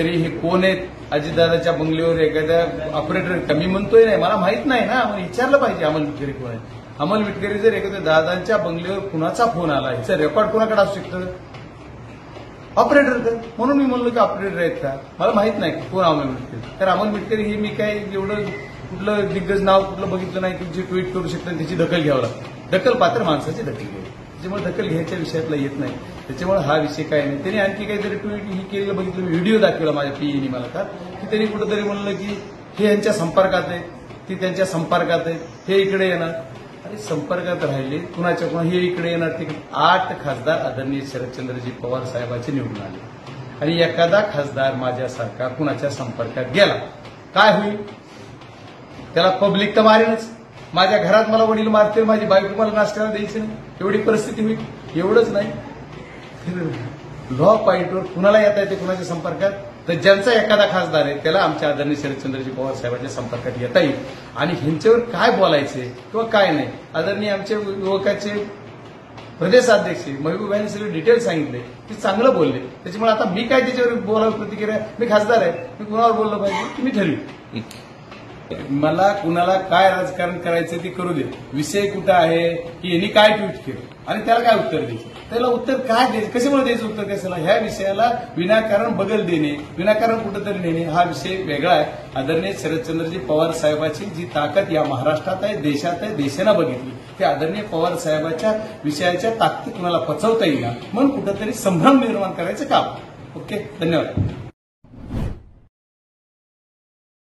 तरी हे कोण आहेत? अजितदादाच्या बंगल्यावर एखाद्या ऑपरेटर का मी म्हणतोय नाही मला माहीत नाही ना. मला विचारलं पाहिजे अमल विटकरी कोण आहे अमल विटकरी जर एखाद्या दादांच्या बंगल्यावर कुणाचा फोन आला याचा रेकॉर्ड कोणाकडे असू शकतं? ऑपरेटर तर म्हणून मी म्हणलो की ऑपरेटर आहेत का? मला माहीत नाही कोण अमल मिटकरी तर अमल मिटकरी हे मी काय एवढं कुठलं दिग्गज नाव कुठलं बघितलं नाही की जे ट्विट करू शकतं त्याची दखल घ्यावं लागतं. दखल पात्र माणसाची दखल घ्यावी. त्याच्यामुळे दखल घ्यायच्या विषयातला येत नाही. त्याच्यामुळे हा विषय काय नाही. त्यांनी आणखी काहीतरी ट्विट ही केलेलं बघितलं. व्हिडिओ दाखवला माझ्या पीईनी मला का? की त्यांनी कुठंतरी म्हणलं की हे यांच्या संपर्कात आहे ती त्यांच्या संपर्कात आहे हे इकडे येणार. आणि संपर्कात राहिले कुणाच्या कुणा हे इकडे येणार. तिकडे आठ खासदार आदरणीय शरदचंद्रजी पवार साहेबांचे निवडून आले. आणि एखादा खासदार माझ्यासारखा कुणाच्या संपर्कात गेला? काय होईल? त्याला पब्लिक तर मारेलच. माझ्या घरात मला वडील मारतील माझी बायको मला नाश्त्याला द्यायची नाही. एवढी परिस्थिती होईल एवढंच नाही. लॉ पॉईंटवर कुणाला येता येते कुणाच्या संपर्कात? तर ज्यांचा एखादा खासदार आहे त्याला आमच्या आदरणीय शरदचंद्रजी पवार साहेबांच्या संपर्कात येता येईल. आणि ह्यांच्यावर काय बोलायचे किंवा काय नाही? आदरणीय आमच्या युवकाचे प्रदेशाध्यक्ष महबूबाईंनी सगळे डिटेल सांगितले की चांगलं बोलले. त्याच्यामुळे आता मी काय त्याच्यावर बोलावं प्रतिक्रिया? मी खासदार आहे मी कुणावर बोललं पाहिजे? की मी ठरवी. मला कुणाला काय राजकारण करायचं ते करू दे. विषय कुठं आहे? की यांनी काय ट्विट केलं? आणि त्याला काय उत्तर द्यायचं? त्याला उत्तर काय द्यायचं? कशामुळे द्यायचं उत्तर कशाला? ह्या विषयाला विनाकारण बदल देणे विनाकारण कुठंतरी नेणे हा विषय वेगळा आहे. आदरणीय शरदचंद्रजी पवार साहेबाची जी ताकद या महाराष्ट्रात आहे देशात आहे देशानं बघितली ते आदरणीय पवार साहेबाच्या विषयाच्या ताकदी कुणाला पचवता येईल म्हणून कुठंतरी संभ्रम निर्माण करायचं काम. ओके? धन्यवाद.